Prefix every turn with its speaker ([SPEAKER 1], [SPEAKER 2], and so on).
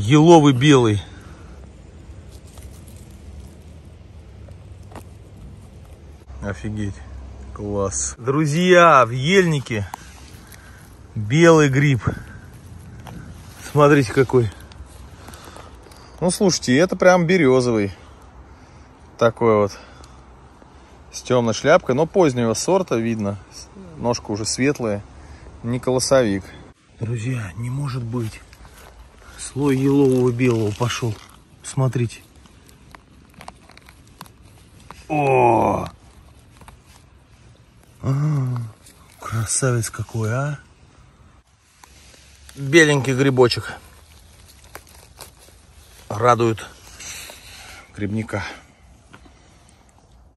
[SPEAKER 1] Еловый белый. Офигеть. Класс. Друзья, в ельнике белый гриб. Смотрите какой. Ну, слушайте, это прям березовый. Такой вот. С темной шляпкой, но позднего сорта видно. Ножка уже светлая. Не колосовик. Друзья, не может быть. Слой елового белого пошел. Смотрите. О! А, красавец какой, а! Беленький грибочек. Радует грибника.